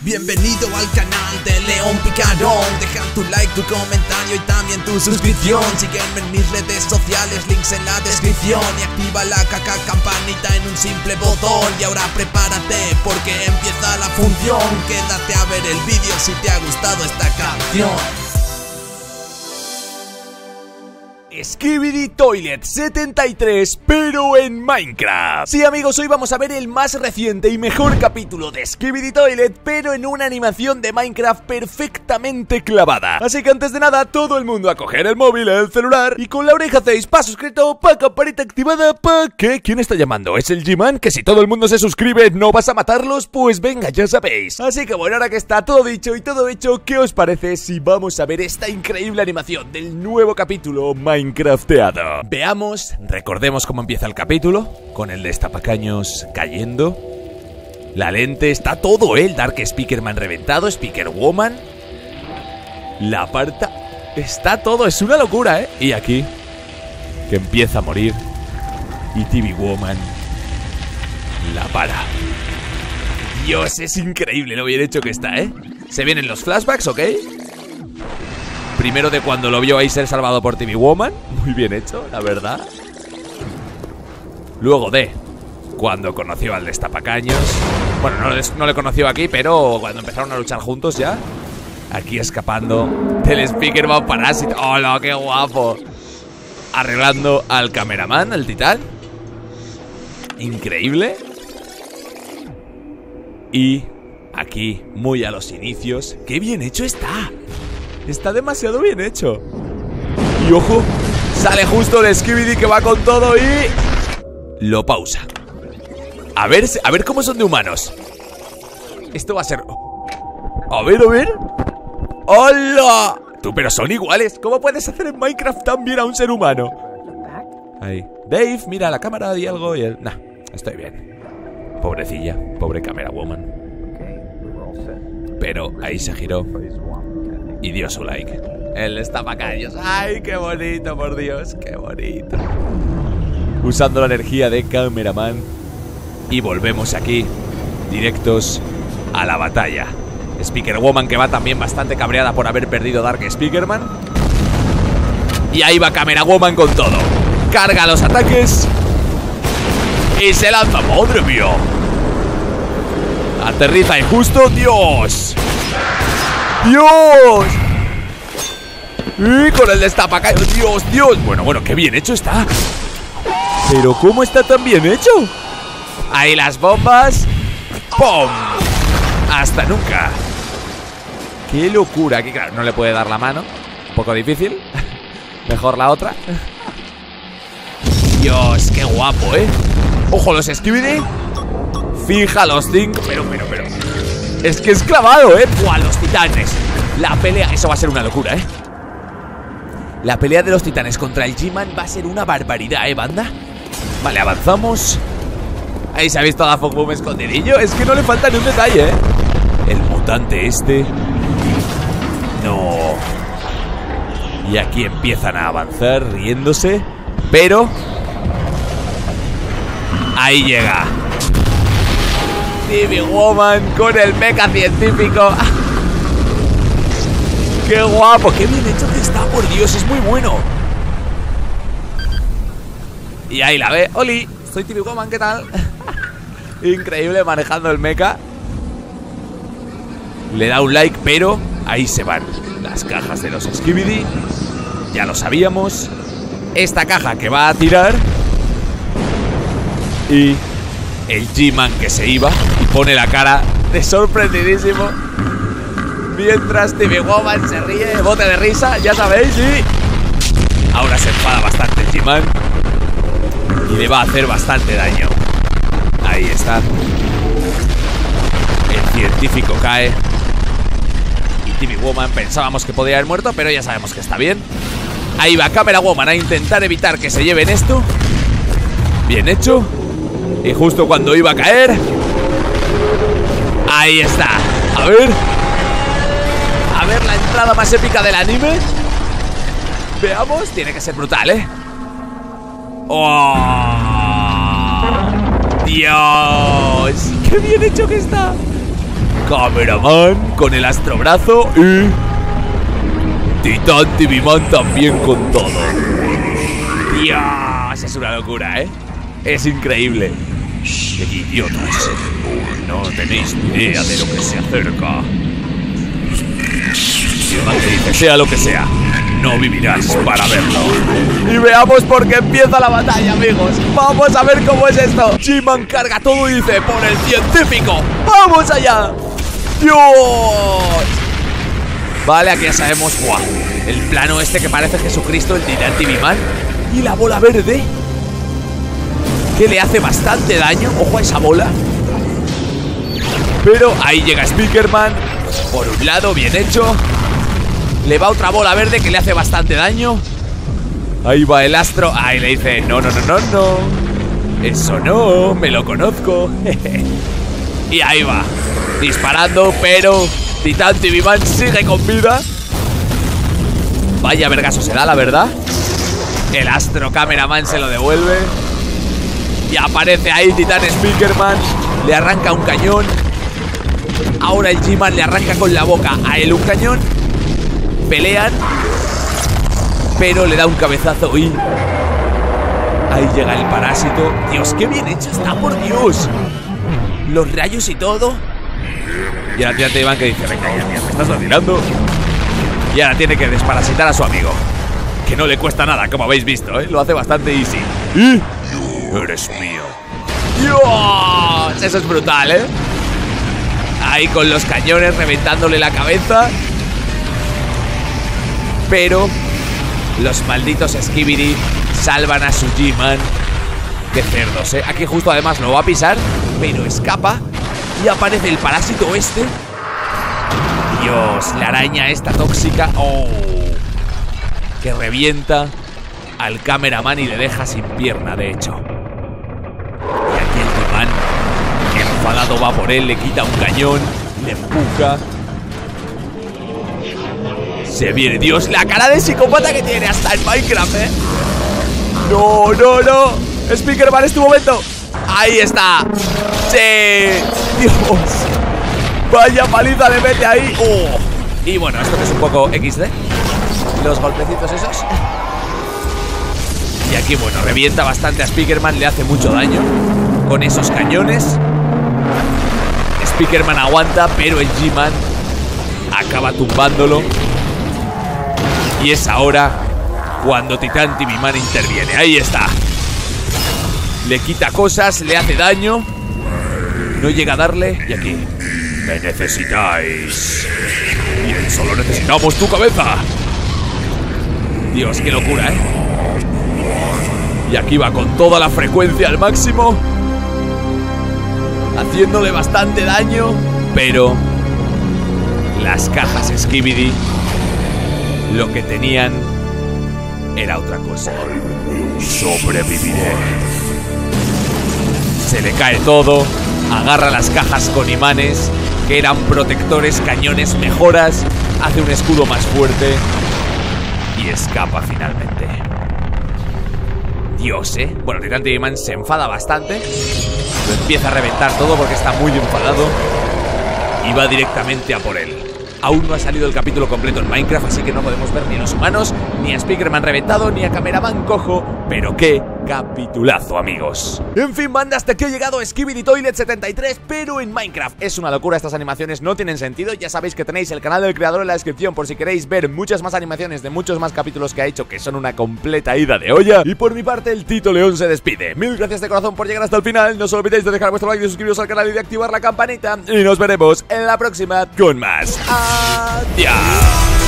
Bienvenido al canal de León Picarón. Deja tu like, tu comentario y también tu suscripción. Sígueme en mis redes sociales, links en la descripción. Y activa la caca campanita en un simple botón. Y ahora prepárate porque empieza la función. Quédate a ver el vídeo si te ha gustado esta canción Skibidi Toilet 73, pero en Minecraft. Sí, amigos, hoy vamos a ver el más reciente y mejor capítulo de Skibidi Toilet, pero en una animación de Minecraft perfectamente clavada. Así que antes de nada, todo el mundo a coger el móvil, el celular y con la oreja hacéis pa suscrito, pa campanita activada, pa ¿qué? ¿Quién está llamando? ¿Es el G-Man? Que si todo el mundo se suscribe, ¿no vas a matarlos? Pues venga, ya sabéis. Así que bueno, ahora que está todo dicho y todo hecho, ¿qué os parece si vamos a ver esta increíble animación del nuevo capítulo Minecraft? Minecrafteado. Veamos, recordemos cómo empieza el capítulo, con el destapacaños cayendo. La lente, está todo. El Dark Speakerman reventado, Speaker Woman. La aparta. Está todo, es una locura, ¿eh? Y aquí, que empieza a morir. Y TV Woman la para. Dios, es increíble lo bien hecho que está, ¿eh? Se vienen los flashbacks, ¿ok? Primero de cuando lo vio ahí ser salvado por TV Woman. Muy bien hecho, la verdad. Luego de cuando conoció al destapacaños. Bueno, no, no le conoció aquí, pero cuando empezaron a luchar juntos ya. Aquí escapando del Speakerman Parásito. ¡Hola, qué guapo! Arreglando al cameraman, al titán. Increíble. Y aquí, muy a los inicios. ¡Qué bien hecho está! Está demasiado bien hecho. Y ojo, sale justo el Skibidi que va con todo y... Lo pausa. A ver, a ver cómo son de humanos. Esto va a ser... A ver, a ver. ¡Hola! Tú, pero son iguales. ¿Cómo puedes hacer en Minecraft tan bien a un ser humano? Ahí. Dave, mira la cámara y algo y él... Nah, estoy bien. Pobrecilla, pobre camera woman. Pero ahí se giró y dio su like. Él está callos. ¡Ay, qué bonito, por Dios! ¡Qué bonito! Usando la energía de cameraman. Y volvemos aquí, directos a la batalla. Speaker Woman que va también bastante cabreada por haber perdido Dark Speakerman. Y ahí va Camera Woman con todo. Carga los ataques. Y se lanza. ¡Madre mía! Aterriza y justo. ¡Dios! ¡Dios! Y con el destapacaños, Dios, Dios. Bueno, bueno, qué bien hecho está. Pero ¿cómo está tan bien hecho? Ahí las bombas. ¡Pum! Hasta nunca. Qué locura. Aquí claro, no le puede dar la mano. Un poco difícil. Mejor la otra. Dios, qué guapo, ¿eh? Ojo, los Skibidi Fija los cinco. Pero, pero, pero es que es clavado, ¿eh? ¡Buah, los titanes! La pelea... Eso va a ser una locura, ¿eh? La pelea de los titanes contra el G-Man va a ser una barbaridad, ¿eh, banda? Vale, avanzamos Ahí se ha visto a Fogboom escondidillo Es que no le falta ni un detalle, ¿eh? El mutante este No Y aquí empiezan a avanzar riéndose Pero Ahí llega TV Woman con el mecha científico. ¡Qué guapo! ¡Qué bien hecho que está! Por Dios, es muy bueno. Y ahí la ve. ¡Oli! Soy TV Woman, ¿qué tal? Increíble manejando el mecha. Le da un like, pero ahí se van las cajas de los Skibidi. Ya lo sabíamos. Esta caja que va a tirar. Y el G-Man que se iba y pone la cara de sorprendidísimo. Mientras TV Woman se ríe, bote de risa, ya sabéis, y. Ahora se enfada bastante el G-Man. Y le va a hacer bastante daño. Ahí está. El científico cae. Y TV Woman pensábamos que podía haber muerto, pero ya sabemos que está bien. Ahí va Camera Woman a intentar evitar que se lleven esto. Bien hecho. Y justo cuando iba a caer Ahí está A ver A ver la entrada más épica del anime Veamos Tiene que ser brutal, ¿eh? ¡Oh! ¡Dios! ¡Qué bien hecho que está! Cameraman con el astrobrazo y... Titán TV Man también con todo. Dios, es una locura, ¿eh? Es increíble. Shh, idiotas. No tenéis ni idea de lo que se acerca. Sea lo que sea, no vivirás para verlo. Y veamos por qué empieza la batalla, amigos. Vamos a ver cómo es esto. G-Man carga todo y dice, por el científico. ¡Vamos allá! ¡Dios! Vale, aquí ya sabemos, ¡guau! El plano este que parece Jesucristo, el Titán TV. Y la bola verde. Que le hace bastante daño. Ojo a esa bola. Pero ahí llega Speakerman. Por un lado, bien hecho. Le va otra bola verde que le hace bastante daño. Ahí va el astro. Ahí le dice, no, no, no, no, no. Eso no, me lo conozco. y ahí va. Disparando, pero Titán Man sigue con vida. Vaya vergaso se da, la verdad. El astro cameraman se lo devuelve. Y aparece ahí Titán Speakerman. Le arranca un cañón. Ahora el G-Man le arranca con la boca a él un cañón. Pelean. Pero le da un cabezazo y... Ahí llega el parásito. Dios, qué bien hecho está, por Dios. Los rayos y todo. Y ahora Iván que dice, venga, ya, me estás vacilando. Y ahora tiene que desparasitar a su amigo. Que no le cuesta nada, como habéis visto, ¿eh? Lo hace bastante easy. Eres mío. ¡Dios! Eso es brutal, ¿eh? Ahí con los cañones reventándole la cabeza. Pero los malditos Skibidi salvan a su G-Man. Qué cerdos, ¿eh? Aquí justo además lo va a pisar, pero escapa. Y aparece el parásito este. Dios, la araña esta tóxica. ¡Oh! Que revienta al cameraman y le deja sin pierna, de hecho. Enfadado, va por él, le quita un cañón, le empuja. Se viene, Dios, la cara de psicópata que tiene hasta en Minecraft, ¿eh? No, no, no. Speakerman, es tu momento. Ahí está. Sí. Dios. Vaya paliza le mete ahí. Oh. Y bueno, esto que es un poco XD. Los golpecitos esos. Y aquí, bueno, revienta bastante a Speakerman, le hace mucho daño con esos cañones. Speakerman aguanta, pero el G-Man acaba tumbándolo. Y es ahora cuando Titan TV Man interviene. Ahí está. Le quita cosas, le hace daño. No llega a darle. Y aquí. Me necesitáis. Bien, solo necesitamos tu cabeza. Dios, qué locura, ¿eh? Y aquí va con toda la frecuencia al máximo. Haciéndole bastante daño. Pero las cajas Skibidi lo que tenían era otra cosa. Sobreviviré. Se le cae todo. Agarra las cajas con imanes, que eran protectores, cañones, mejoras. Hace un escudo más fuerte. Y escapa finalmente. Dios, ¿eh? Bueno, Titan Man se enfada bastante. Lo empieza a reventar todo porque está muy enfadado. Y va directamente a por él. Aún no ha salido el capítulo completo en Minecraft, así que no podemos ver ni a los humanos, ni a Speakerman reventado, ni a Cameraman cojo. Pero qué capitulazo, amigos. En fin, banda, hasta que he llegado Skibidi Toilet 73, pero en Minecraft. Es una locura, estas animaciones no tienen sentido. Ya sabéis que tenéis el canal del creador en la descripción por si queréis ver muchas más animaciones de muchos más capítulos que ha hecho, que son una completa ida de olla. Y por mi parte, el Tito León se despide. Mil gracias de corazón por llegar hasta el final. No os olvidéis de dejar vuestro like, de suscribiros al canal y de activar la campanita. Y nos veremos en la próxima con más. Adiós.